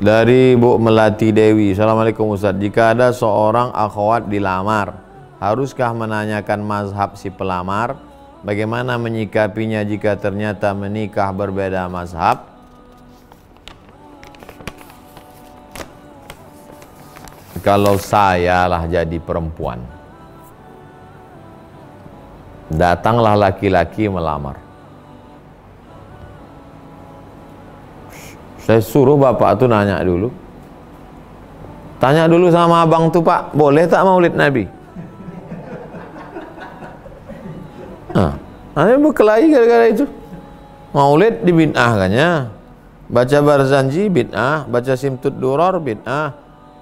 Dari Bu Melati Dewi. Assalamualaikum Ustaz. Jika ada seorang akhwat dilamar, haruskah menanyakan mazhab si pelamar? Bagaimana menyikapinya jika ternyata menikah berbeda mazhab? Kalau saya lah jadi perempuan, datanglah laki-laki melamar. Saya suruh bapak tuh nanya dulu. Tanya dulu sama abang tuh pak, boleh tak maulid Nabi? Nah, ada berkelahi gara-gara itu. Maulid dibid'ahkannya. Baca barzanji bid'ah, baca simtud duror bid'ah,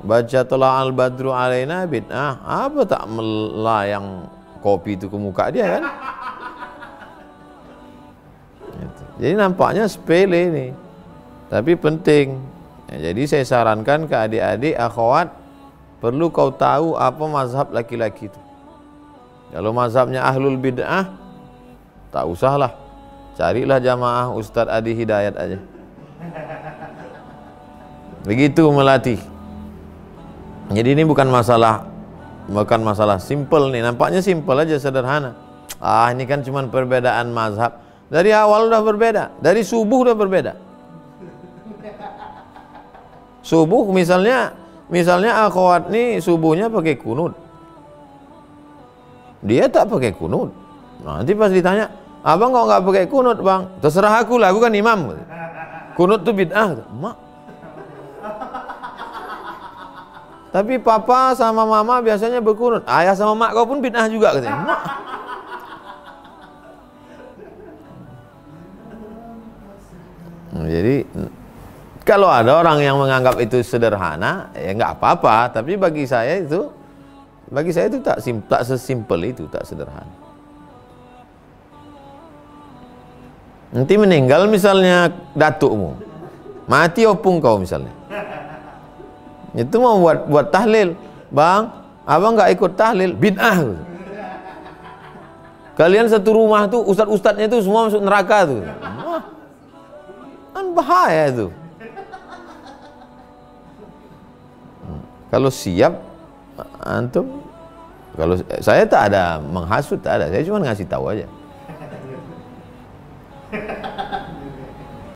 baca telah al badru alaina bid'ah. Apa tak melayang kopi itu ke muka dia kan? Gitu. Jadi nampaknya sepele nih tapi penting. Ya, jadi saya sarankan ke adik-adik akhwat perlu kau tahu apa mazhab laki-laki itu. Kalau mazhabnya ahlul bid'ah tak usahlah. Carilah jamaah Ustadz Adi Hidayat aja. Begitu melatih. Jadi ini bukan masalah bukan masalah simple nih. Nampaknya simple aja sederhana. Ah ini kan cuma perbedaan mazhab. Dari awal udah berbeda. Dari subuh udah berbeda Subuh misalnya misalnya akhwat nih subuhnya pakai kunut. Dia tak pakai kunut. Nanti pas ditanya, "Abang kok nggak pakai kunut, Bang?" Terserah aku lah, aku kan imam. Kunut tuh bid'ah. Mak. Tapi papa sama mama biasanya berkunut. Ayah sama mak kau pun bid'ah juga katanya. Mak. Jadi kalau ada orang yang menganggap itu sederhana, ya nggak apa-apa. Tapi bagi saya itu, bagi saya itu tak sim, tak sesimpel itu, tak sederhana. Nanti meninggal misalnya datukmu, mati opung kau misalnya. Itu mau buat buat tahlil, bang, abang nggak ikut tahlil, bid'ah. Kalian satu rumah tuh, ustad-ustadnya tuh semua masuk neraka tuh. kan bahaya tuh. Kalau siap antum kalau saya tak ada menghasut tak ada, saya cuma ngasih tahu aja.